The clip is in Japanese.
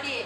帰り。うん。